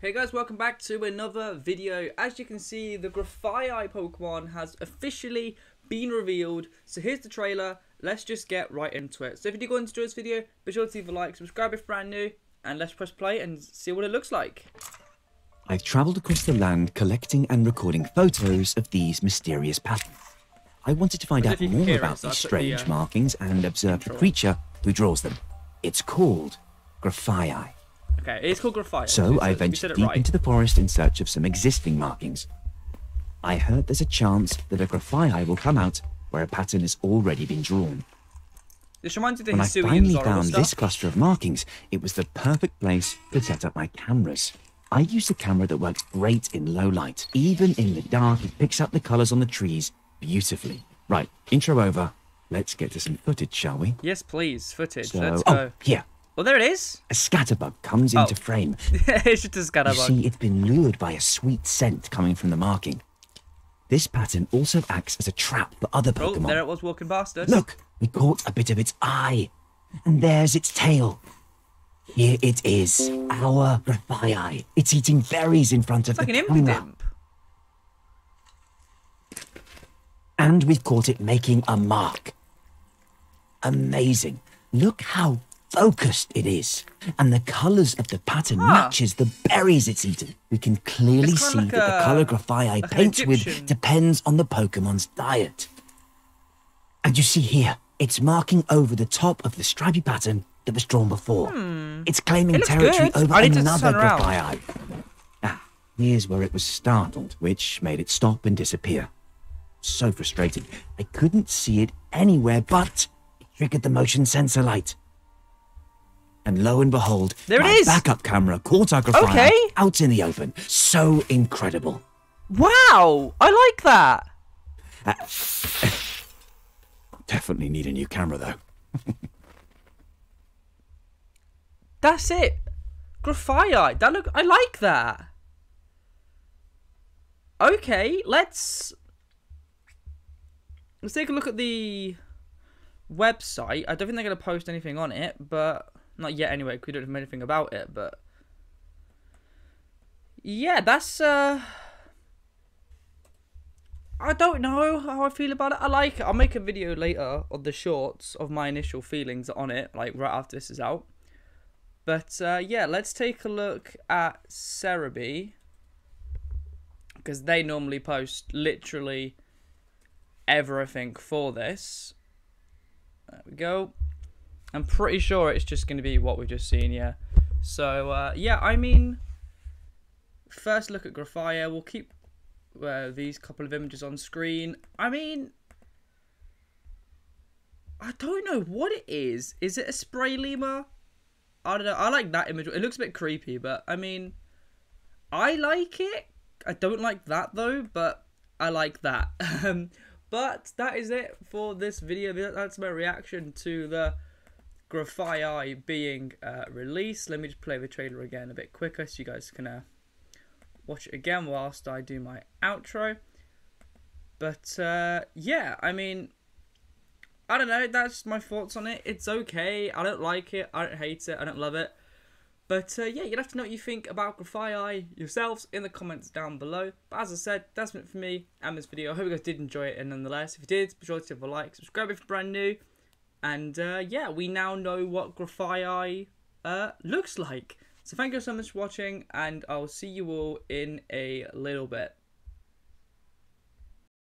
Hey guys, welcome back to another video. As you can see, the Grafaiai Pokemon has officially been revealed. So here's the trailer. Let's just get right into it. So if you do go into this video, be sure to leave a like, subscribe if brand new, and let's press play and see what it looks like. I've travelled across the land collecting and recording photos of these mysterious patterns. I wanted to find out if you can more about these put the, strange uh, markings and observe the creature who draws them. It's called Grafaiai. Okay, it's called Grafaiai. So We I said- we said ventured deep right. into the forest in search of some existing markings. I heard there's a chance that a Grafaiai will come out where a pattern has already been drawn. This reminds me of When the I Hisui and finally found this cluster of markings, it was the perfect place to set up my cameras. I use a camera that works great in low light. Even in the dark, it picks up the colours on the trees beautifully. Right, intro over. Let's get to some footage, shall we? Yes, please. Footage. So, Let's oh, go. here. Well, there it is. A scatterbug comes into Oh. frame. it's just a You see, it's been lured by a sweet scent coming from the marking. This pattern also acts as a trap for other Pokemon. Oh, Pokemon. there it was walking past us. Look, we caught a bit of its eye. And there's its tail. Here it is, our Grafaiai. It's eating berries in front of It's like the an camera. Impidimp. And we've caught it making a mark. Amazing. Look how focused it is. And the colours of the pattern matches the berries it's eaten. We can clearly see like that the colour Grafaiai like an paints with depends on the Pokemon's diet. And you see here, it's marking over the top of the stripy pattern that was drawn before. It's claiming Hmm. It territory good. over I need to another around. Ah, here's where it was startled, which made it stop and disappear. So frustrating. I couldn't see it anywhere, but it triggered the motion sensor light. And lo and behold, There it my is. backup camera caught our Okay. out in the open. So incredible. Wow, I like that. Uh, definitely need a new camera though. That's it. Grafaiai. That look. I like that. Okay, let's let's take a look at the website. I don't think they're gonna post anything on it, but not yet anyway. We don't know anything about it, but yeah, that's uh. I don't know how I feel about it. I like it. I'll make a video later on the shorts of my initial feelings on it, like right after this is out. But uh, yeah, let's take a look at Serebii. Because they normally post literally everything for this. There we go. I'm pretty sure it's just going to be what we've just seen, yeah. So, uh, yeah, I mean, first look at Grafaiai. We'll keep uh, these couple of images on screen. I mean, I don't know what it is. Is it a spray lemur? I don't know. I like that image. It looks a bit creepy, but I mean, I like it. I don't like that though, but I like that. Um, but that is it for this video. That's my reaction to the Grafaiai being uh, released. Let me just play the trailer again a bit quicker so you guys can uh, watch it again whilst I do my outro. But uh, yeah, I mean, I don't know. That's my thoughts on it. It's okay. I don't like it. I don't hate it. I don't love it. But uh, yeah, you'd have to know what you think about Grafaiai yourselves in the comments down below. But as I said, that's it for me and this video. I hope you guys did enjoy it. And nonetheless, if you did, be sure to leave a like, subscribe if you're brand new. And uh, yeah, we now know what Grafaiai uh, looks like. So thank you so much for watching, and I'll see you all in a little bit.